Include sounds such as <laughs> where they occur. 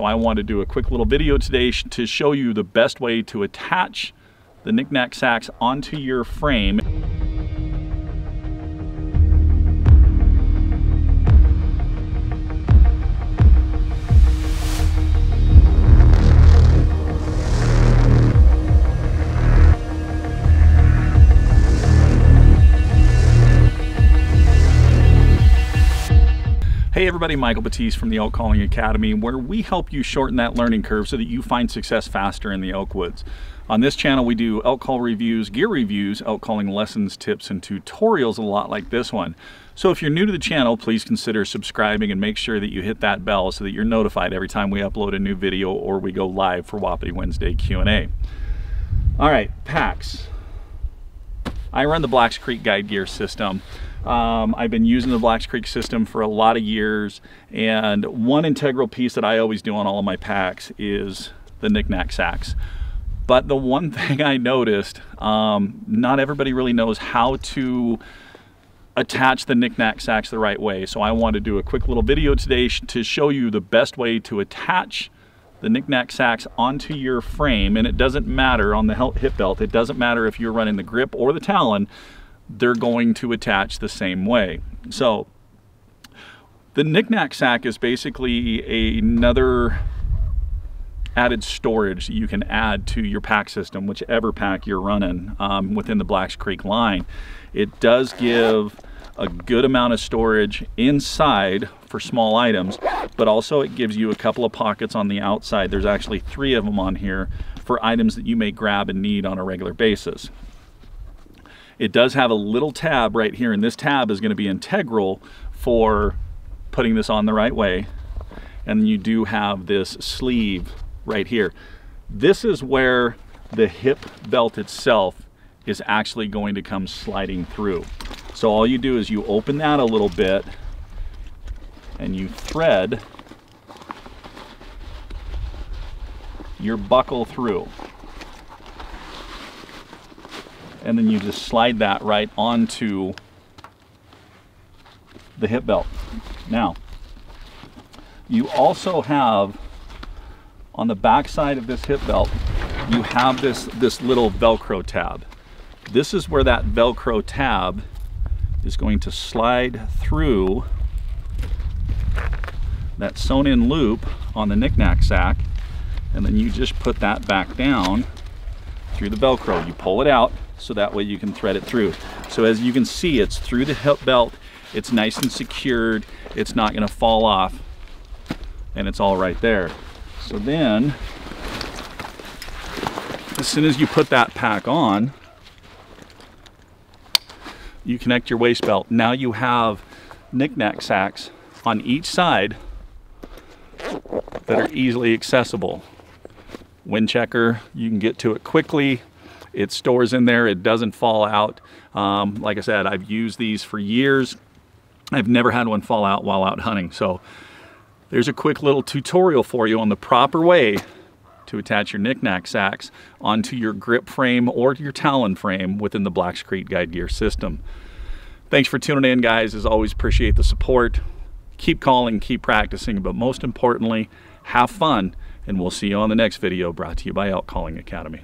So I want to do a quick little video today to show you the best way to attach the knickknack sacks onto your frame. Hey everybody, Michael Batiste from the Elk Calling Academy, where we help you shorten that learning curve so that you find success faster in the elk woods. On this channel, we do elk call reviews, gear reviews, elk calling lessons, tips, and tutorials a lot like this one. So if you're new to the channel, please consider subscribing and make sure that you hit that bell so that you're notified every time we upload a new video or we go live for Wapiti Wednesday Q&A. All right, packs. I run the Blacks Creek Guide Gear system. Um, I've been using the Blacks Creek system for a lot of years, and one integral piece that I always do on all of my packs is the knickknack sacks. But the one <laughs> thing I noticed, um, not everybody really knows how to attach the knickknack sacks the right way. So I want to do a quick little video today to show you the best way to attach the knickknack sacks onto your frame. And it doesn't matter on the hip belt, it doesn't matter if you're running the grip or the talon, they're going to attach the same way. So the knickknack sack is basically another added storage that you can add to your pack system, whichever pack you're running um, within the Blacks Creek line. It does give a good amount of storage inside for small items, but also it gives you a couple of pockets on the outside. There's actually three of them on here for items that you may grab and need on a regular basis. It does have a little tab right here, and this tab is going to be integral for putting this on the right way. And you do have this sleeve right here. This is where the hip belt itself is actually going to come sliding through. So all you do is you open that a little bit and you thread your buckle through and then you just slide that right onto the hip belt. Now, you also have on the back side of this hip belt, you have this, this little Velcro tab. This is where that Velcro tab is going to slide through that sewn in loop on the knickknack sack and then you just put that back down through the Velcro. You pull it out so that way you can thread it through. So as you can see, it's through the hip belt, it's nice and secured, it's not gonna fall off, and it's all right there. So then, as soon as you put that pack on, you connect your waist belt. Now you have knickknack sacks on each side that are easily accessible wind checker. You can get to it quickly. It stores in there, it doesn't fall out. Um, like I said, I've used these for years. I've never had one fall out while out hunting. So there's a quick little tutorial for you on the proper way to attach your knickknack sacks onto your grip frame or your talon frame within the Blacks Creek Guide Gear system. Thanks for tuning in, guys. As always, appreciate the support. Keep calling, keep practicing, but most importantly, have fun and we'll see you on the next video brought to you by Elk Calling Academy.